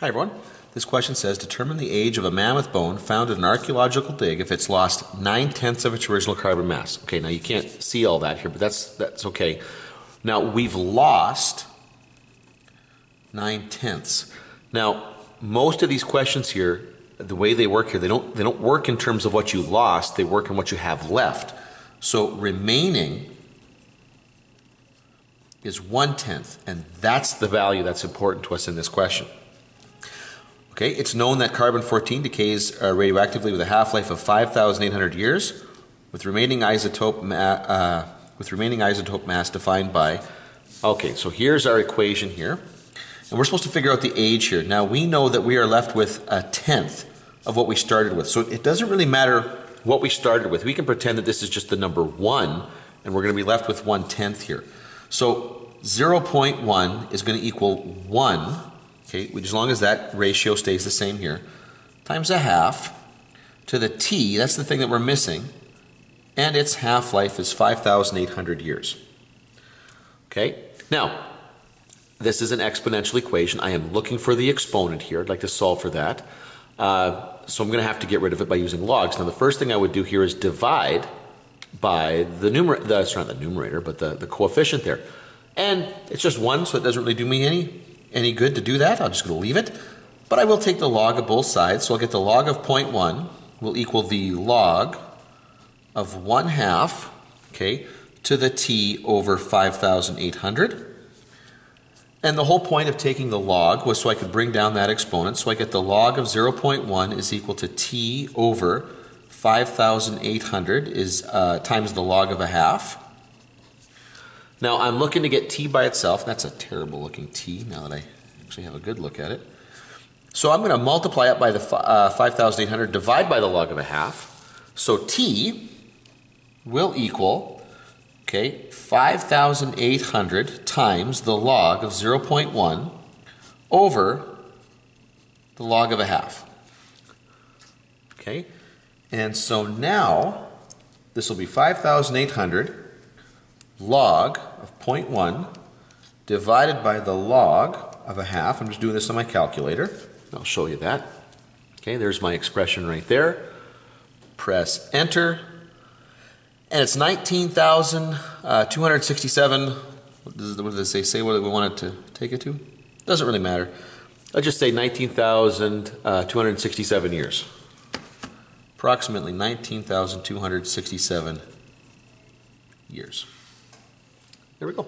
Hi everyone. This question says determine the age of a mammoth bone found in an archaeological dig if it's lost nine tenths of its original carbon mass. Okay, now you can't see all that here, but that's that's okay. Now we've lost nine tenths. Now most of these questions here, the way they work here, they don't they don't work in terms of what you lost. They work in what you have left. So remaining is one tenth, and that's the value that's important to us in this question. Okay, it's known that carbon-14 decays uh, radioactively with a half-life of 5,800 years, with remaining isotope ma- uh, with remaining isotope mass defined by. Okay, so here's our equation here, and we're supposed to figure out the age here. Now we know that we are left with a tenth of what we started with, so it doesn't really matter what we started with. We can pretend that this is just the number one, and we're going to be left with one tenth here. So 0.1 is going to equal one okay, as long as that ratio stays the same here, times a half to the t, that's the thing that we're missing, and its half-life is 5,800 years. Okay, now, this is an exponential equation. I am looking for the exponent here. I'd like to solve for that. Uh, so I'm going to have to get rid of it by using logs. Now, the first thing I would do here is divide by the numerator, that's not the numerator, but the, the coefficient there. And it's just one, so it doesn't really do me any any good to do that. I'm just going to leave it. But I will take the log of both sides. So I'll get the log of 0.1 will equal the log of 1 half, okay, to the t over 5,800. And the whole point of taking the log was so I could bring down that exponent. So I get the log of 0.1 is equal to t over 5,800 is uh, times the log of a half. Now I'm looking to get t by itself. That's a terrible looking t now that I actually have a good look at it. So I'm going to multiply it by the uh, 5,800, divide by the log of a half. So t will equal, okay, 5,800 times the log of 0.1 over the log of a half. Okay, and so now this will be 5,800 log of 0.1 divided by the log of a half. I'm just doing this on my calculator. I'll show you that. Okay, there's my expression right there. Press enter. And it's 19,267. Uh, what does, it say? Say what we want it to take it to? Doesn't really matter. I'll just say 19,267 uh, years. Approximately 19,267 years. There we go.